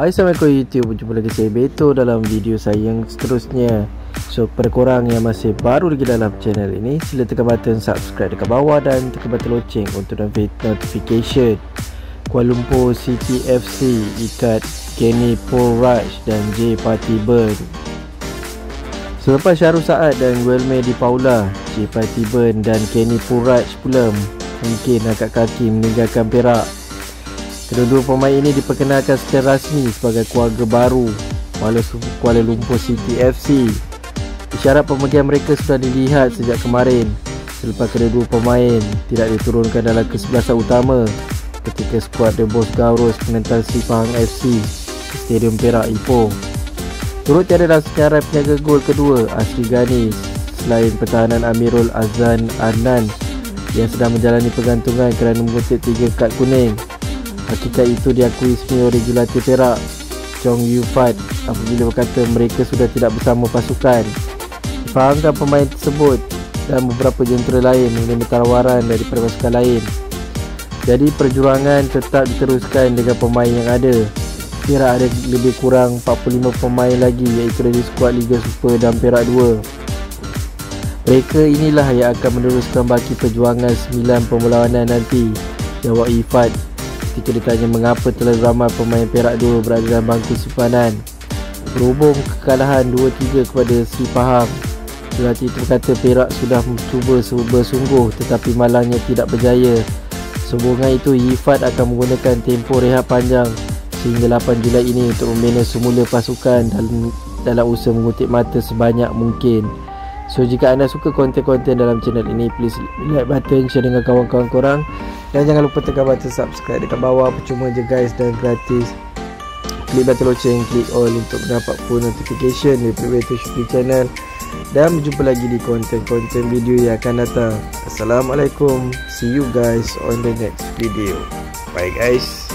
Assalamualaikum YouTube. Jumpa lagi saya Beto dalam video saya yang seterusnya. So pada korang yang masih baru lagi dalam channel ini Sila tekan button subscribe dekat bawah Dan tekan button loceng untuk notification. Kuala Lumpur City FC Ikat Kenny Porraj dan J. Party Burn Selepas Syahrul Saad dan Guelme Di Paula J. Party Burn dan Kenny Porraj pula Mungkin angkat kaki meninggalkan Perak Kedua-dua pemain ini diperkenalkan secara rasmi sebagai keluarga baru Kuala Lumpur City FC. Isyarat pemergian mereka sudah dilihat sejak kemarin selepas kedua-dua pemain tidak diturunkan dalam kesebelasan utama ketika skuad The Boss Gauros menentang Sri Pahang FC di Stadium Perak Ipoh. Turut tiada dalam sejarah penjaga gol kedua Asri Ganis selain pertahanan Amirul Azan Adnan yang sedang menjalani pergantungan kerana mengutip tiga kad kuning Hakikat itu diakui semua regulator Perak Chong Yu Fat apabila berkata mereka sudah tidak bersama pasukan. Difahamkan pemain tersebut dan beberapa jentera lain menerima tawaran dari pasukan lain? Jadi perjuangan tetap diteruskan dengan pemain yang ada. Perak ada lebih kurang 45 pemain lagi iaitu dari skuad Liga Super dan Perak 2 Mereka inilah yang akan meneruskan baki perjuangan 9 pemelawanan nanti Jawab Ifat ketika ditanya mengapa telah ramai pemain Perak 2 berada dalam bangku simpanan. Berhubung kekalahan 2-3 kepada Sri Pahang, pelatih itu berkata Perak sudah mencuba bersungguh tetapi malangnya tidak berjaya. Sehubungan itu, Yifat akan menggunakan tempoh rehat panjang sehingga 8 Julai ini untuk membina semula pasukan dalam, dalam usaha mengutip mata sebanyak mungkin. So jika anda suka konten-konten dalam channel ini Please like button share dengan kawan-kawan korang. Dan jangan lupa tekan button subscribe dekat bawah. Percuma je guys dan gratis. Klik button loceng Klik all untuk mendapat full notification Dari Predator Shooting Channel. Dan berjumpa lagi di konten-konten video yang akan datang. Assalamualaikum. See you guys on the next video. Bye guys